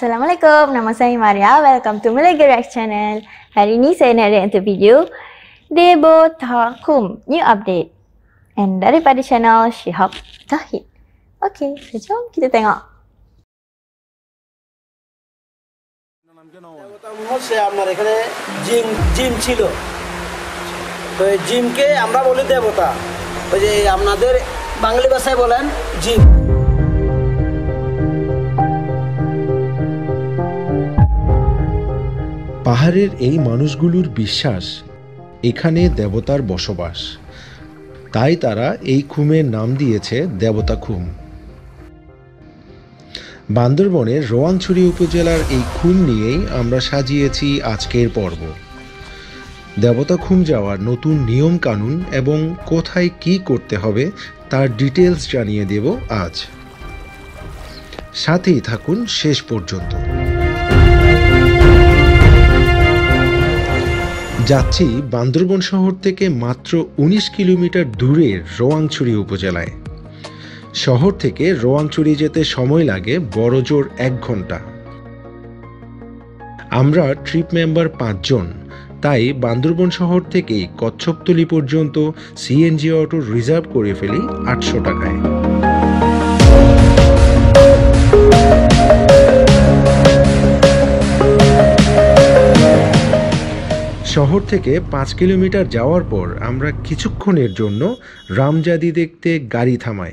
Assalamualaikum, nama saya Maria. Welcome to Malay React Channel. Hari ini saya nak react untuk video Debo Takum New Update. And daripada channel Shihab Zahid. Okay, so jom kita tengok. দেবতা মোহাম্মদ সে আপনার এখানে gym gym ছিল তো এই জিমকে আমরা বলি দেবতা ওই যে আপনাদের বাঙালি ভাষায় বলেন জিম পাহাড়ের এই মানুষগুলোর বিশ্বাস, এখানে দেবতার বসবাস। তাই তারা এই খুমের নাম দিয়েছে দেবতা খুম। বান্দরবনের রোয়াংছড়ি উপজেলার এই খুম নিয়েই আমরা সাজিয়েছি আজকের পর্ব। দেবতা খুম যাওয়ার নতুন নিয়ম কানুন এবং কোথায় কি করতে হবে তার ডিটেলস জানিয়ে দেব আজ। সাথেই থাকুন শেষ পর্যন্ত। যাচ্ছি বান্দরবন শহর থেকে মাত্র ১৯ কিলোমিটার দূরের রোয়াংছড়ি উপজেলায়। শহর থেকে রোয়াংছড়ি যেতে সময় লাগে বড়জোর এক ঘণ্টা। আমরা ট্রিপ মেম্বার পাঁচজন, তাই বান্দরবন শহর থেকে কচ্ছপতলি পর্যন্ত সিএনজি অটো রিজার্ভ করে ফেলি আটশো টাকায়। শহর থেকে পাঁচ কিলোমিটার যাওয়ার পর আমরা কিছুক্ষণের জন্য রামজাদি দেখতে গাড়ি থামাই।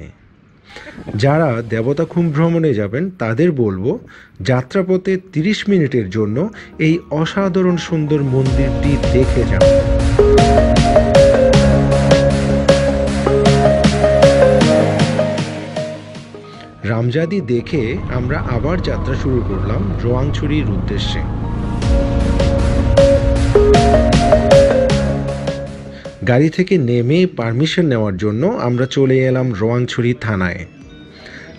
যারা দেবতা দেবতাখুম ভ্রমণে যাবেন, তাদের বলব, যাত্রাপথে তিরিশ মিনিটের জন্য এই অসাধারণ সুন্দর মন্দিরটি দেখে যান। রামজাদি দেখে আমরা আবার যাত্রা শুরু করলাম রোয়াংছড়ির উদ্দেশ্যে। গাড়ি থেকে নেমে পারমিশন নেওয়ার জন্য আমরা চলে এলাম রোয়াংছড়ি থানায়।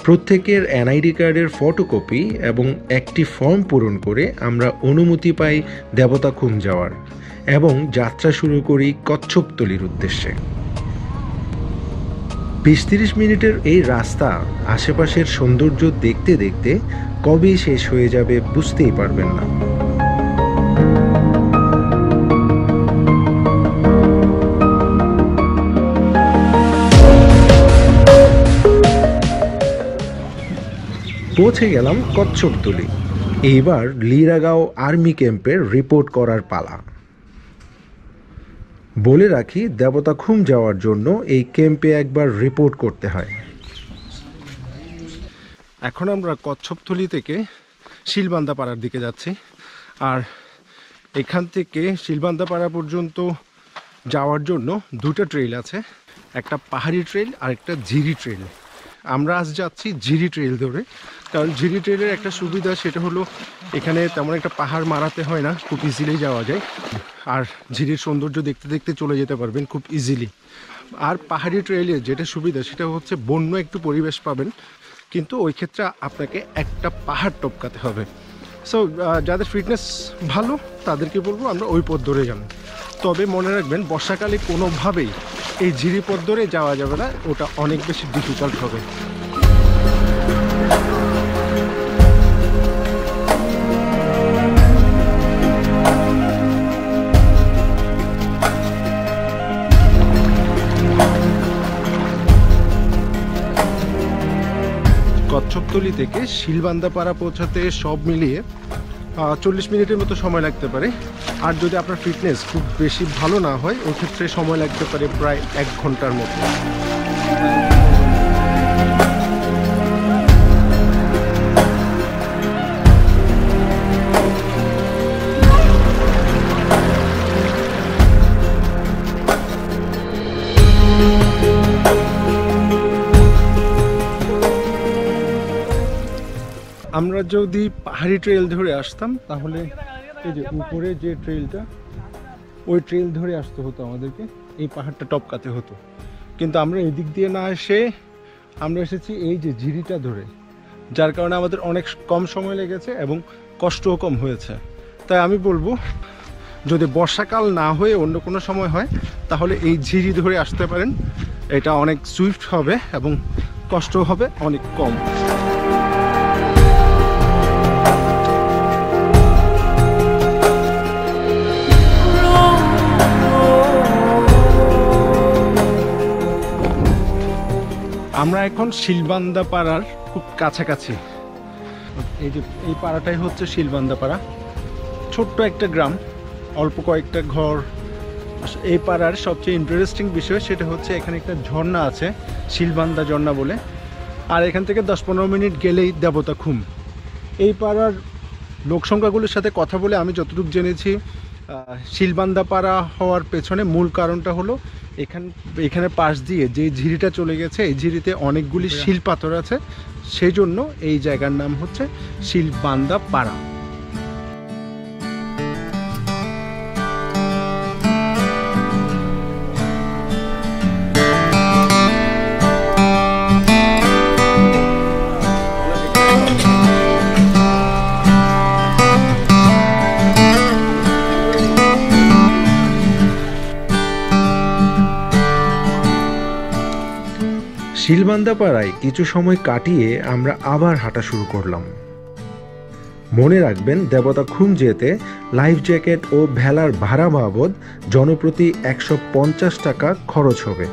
প্রত্যেকের এনআইডি কার্ডের ফটোকপি এবং একটি ফর্ম পূরণ করে আমরা অনুমতি পাই দেবতা দেবতাখুম যাওয়ার এবং যাত্রা শুরু করি কচ্ছপতলির উদ্দেশ্যে। বিশ তিরিশ মিনিটের এই রাস্তা আশেপাশের সৌন্দর্য দেখতে দেখতে কবে শেষ হয়ে যাবে বুঝতেই পারবেন না। পৌঁছে গেলাম কচ্ছপতলি এইবার লিরাগাঁও আর্মি ক্যাম্পের রিপোর্ট করার পালা। বলে রাখি, দেবতা খুম যাওয়ার জন্য এই ক্যাম্পে একবার রিপোর্ট করতে হয়। এখন আমরা কচ্ছপথলি থেকে শিলবান্দা পাড়ার দিকে যাচ্ছি। আর এখান থেকে শিলবান্দা পাড়া পর্যন্ত যাওয়ার জন্য দুটো ট্রেল আছে। একটা পাহাড়ি ট্রেল আর একটা ঝিরি ট্রেল আমরা আজ যাচ্ছি ঝিরি ট্রেল ধরে। কারণ ঝিরি ট্রেলের একটা সুবিধা সেটা হলো এখানে তেমন একটা পাহাড় মারাতে হয় না, খুব ইজিলি যাওয়া যায়। আর ঝিরির সৌন্দর্য দেখতে দেখতে চলে যেতে পারবেন খুব ইজিলি আর পাহাড়ি ট্রেলের যেটা সুবিধা সেটা হচ্ছে বন্য একটু পরিবেশ পাবেন, কিন্তু ওই ক্ষেত্রে আপনাকে একটা পাহাড় টপকাতে হবে। সো যাদের ফিটনেস ভালো, তাদেরকে বলব আমরা ওই পথ ধরে যান। তবে মনে রাখবেন, বর্ষাকালে কোনোভাবেই এই ঝিরি পথ ধরে যাওয়া যাবে না, ওটা অনেক বেশি ডিফিকাল্ট হবে। কচ্ছপতলি থেকে শিলবান্দা পাড়া পৌঁছাতে সব মিলিয়ে চল্লিশ মিনিটের মতো সময় লাগতে পারে। আর যদি আপনার ফিটনেস খুব বেশি ভালো না হয়, ওই ক্ষেত্রে সময় লাগতে পারে প্রায় এক ঘণ্টার মতো। আমরা যদি পাহাড়ি ট্রেল ধরে আসতাম, তাহলে এই যে উপরে যে ট্রেলটা ওই ট্রেল ধরে আসতে হতো আমাদেরকে, এই পাহাড়টা টপকাতে হতো। কিন্তু আমরা এদিক দিয়ে না এসে, আমরা এসেছি এই যে ঝিরিটা ধরে, যার কারণে আমাদের অনেক কম সময় লেগেছে এবং কষ্টও কম হয়েছে। তাই আমি বলব, যদি বর্ষাকাল না হয়ে অন্য কোনো সময় হয়, তাহলে এই ঝিরি ধরে আসতে পারেন। এটা অনেক সুইফট হবে এবং কষ্ট হবে, অনেক কম। আমরা এখন শিলবান্দা পাড়ার খুব কাছাকাছি। এই যে, এই পাড়াটাই হচ্ছে শিলবান্দা পাড়া ছোট্ট একটা গ্রাম, অল্প কয়েকটা ঘর। এই পাড়ার সবচেয়ে ইন্টারেস্টিং বিষয় সেটা হচ্ছে এখানে একটা ঝর্ণা আছে, শিলবান্দা ঝর্ণা বলে। আর এখান থেকে দশ পনেরো মিনিট গেলেই দেবতা খুম। এই পাড়ার লোকসংখ্যাগুলোর সাথে কথা বলে আমি যতটুকু জেনেছি শিলবান্দা পাড়া হওয়ার পেছনে মূল কারণটা হলো এখান, এখানে পাশ দিয়ে যে ঝিরিটা চলে গেছে, এই ঝিরিতে অনেকগুলি শিল পাথর আছে। সেই জন্য এই জায়গার নাম হচ্ছে শিলবান্দা পাড়া। শিলবান্দা পাড়ায় কিছু সময় কাটিয়ে আমরা আবার হাঁটা শুরু করলাম। মনে রাখবেন, দেবতা খুম যেতে লাইফ জ্যাকেট ও ভেলার ভাড়া বাবদ জনপ্রতি একশো পঞ্চাশ টাকা খরচ হবে।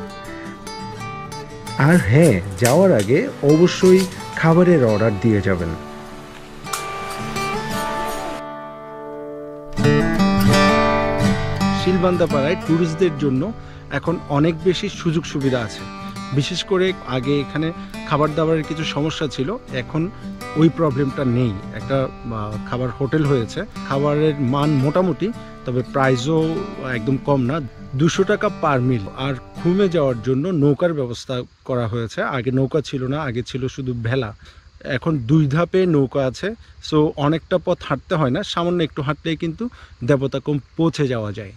আর হ্যাঁ যাওয়ার আগে অবশ্যই খাবারের অর্ডার দিয়ে যাবেন। শিলবান্দা পাড়ায় ট্যুরিস্টদের জন্য এখন অনেক বেশি সুযোগ সুবিধা আছে। বিশেষ করে আগে এখানে খাবার দাবারের কিছু সমস্যা ছিল এখন ওই প্রবলেমটা নেই। একটা খাবার হোটেল হয়েছে খাবারের মান মোটামুটি তবে প্রাইসও একদম কম না। দুশো টাকা পার মিল আর ঘুমে যাওয়ার জন্য নৌকার ব্যবস্থা করা হয়েছে। আগে নৌকা ছিল না আগে ছিল শুধু ভেলা। এখন দুই ধাপে নৌকা আছে সো অনেকটা পথ হাঁটতে হয় না সামান্য একটু হাঁটলেই কিন্তু দেবতা কম পৌঁছে যাওয়া যায়।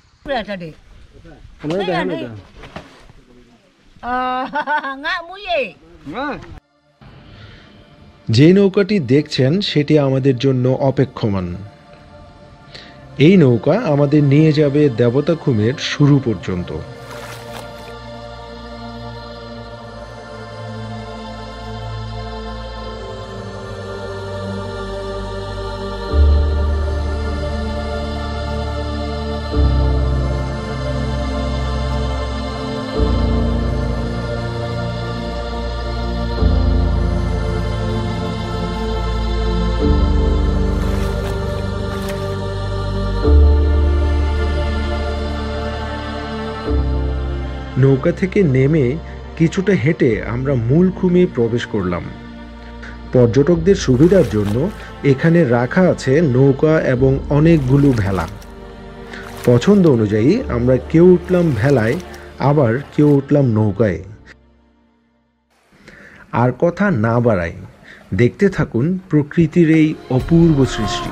Ngak muye. যে নৌকাটি দেখছেন সেটি আমাদের জন্য অপেক্ষমান। এই নৌকা আমাদের নিয়ে যাবে দেবতা খুমের শুরু পর্যন্ত। নৌকা থেকে নেমে কিছুটা হেঁটে আমরা মূল খুমে প্রবেশ করলাম। পর্যটকদের সুবিধার জন্য এখানে রাখা আছে নৌকা এবং অনেকগুলো ভেলা। পছন্দ অনুযায়ী আমরা কেউ উঠলাম ভেলায়, আবার কেউ উঠলাম নৌকায়। আর কথা না বাড়াই, দেখতে থাকুন প্রকৃতির এই অপূর্ব সৃষ্টি।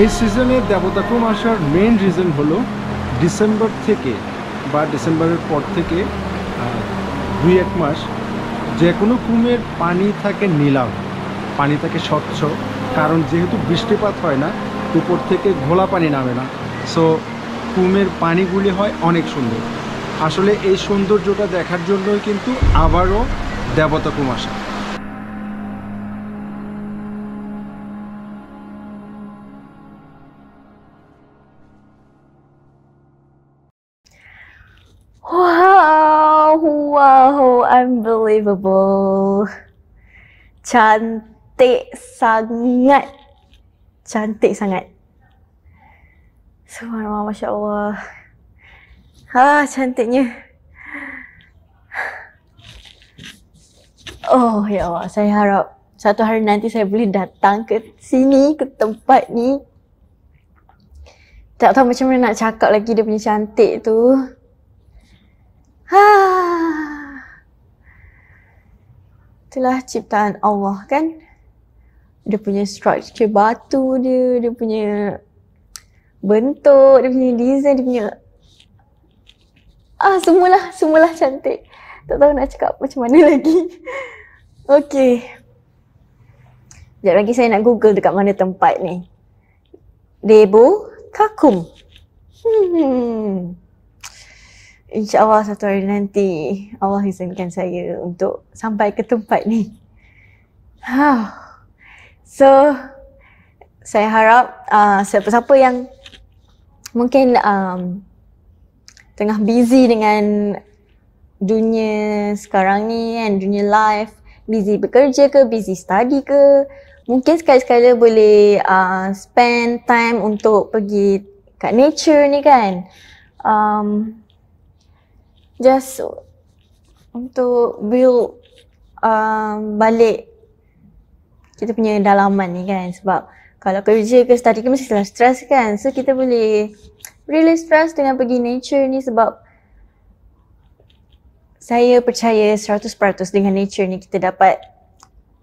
এই সিজনে দেবতাকুম আসার মেন রিজন হলো ডিসেম্বর থেকে বা ডিসেম্বরের পর থেকে দুই এক মাস যে কোনো কুমের পানি থাকে নীলাভ পানি থাকে স্বচ্ছ। কারণ যেহেতু বৃষ্টিপাত হয় না, উপর থেকে ঘোলা পানি নামে না। সো কুমের পানিগুলি হয় অনেক সুন্দর। আসলে এই সৌন্দর্যটা দেখার জন্যই কিন্তু আবারও দেবতা কুম আসা। Unbelievable. Cantik sangat. Cantik sangat. Subhanallah, Masya Allah. Ah, cantiknya. Oh, ya Allah. Saya harap satu hari nanti saya boleh datang ke sini, ke tempat ni. Tak tahu macam mana nak cakap lagi dia punya cantik tu. Ha. Itulah ciptaan Allah kan. Dia punya structure batu dia, dia punya bentuk, dia punya design, dia punya Ah, semualah, semualah cantik. Tak tahu nak cakap macam mana lagi. Okey. Sekejap lagi saya nak google dekat mana tempat ni. Debo Kakum. Hmm. InsyaAllah satu hari nanti Allah izinkan saya untuk sampai ke tempat ni. So, saya harap uh, siapa-siapa yang mungkin um, tengah busy dengan dunia sekarang ni kan, dunia life, busy bekerja ke, busy study ke, mungkin sekali-sekala boleh uh, spend time untuk pergi kat nature ni kan. Um, just untuk build um, balik kita punya dalaman ni kan sebab kalau kerja ke study ke mestilah stress kan so kita boleh really stress dengan pergi nature ni sebab saya percaya 100% dengan nature ni kita dapat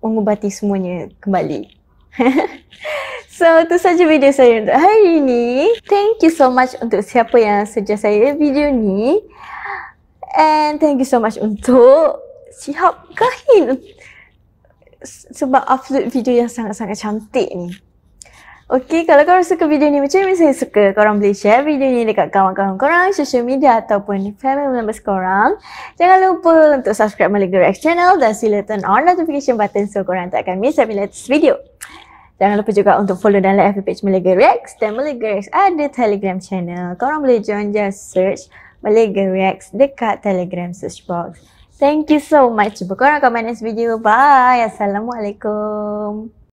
mengubati semuanya kembali. so, itu saja video saya untuk hari ini. Thank you so much untuk siapa yang suggest saya video ni. And thank you so much untuk Sihab Kahin sebab upload video yang sangat-sangat cantik ni. Okay, kalau korang suka video ni macam mana saya suka, korang boleh share video ni dekat kawan-kawan korang, social media ataupun family members korang. Jangan lupa untuk subscribe Malaga Rex channel dan sila turn on notification button so korang tak akan miss every latest video. Jangan lupa juga untuk follow dan like FB page Malaga Rex dan Malaga Rex ada telegram channel. Korang boleh join just search Malaga Rex dekat telegram search box. Thank you so much. Jumpa korang my next video. Bye. Assalamualaikum.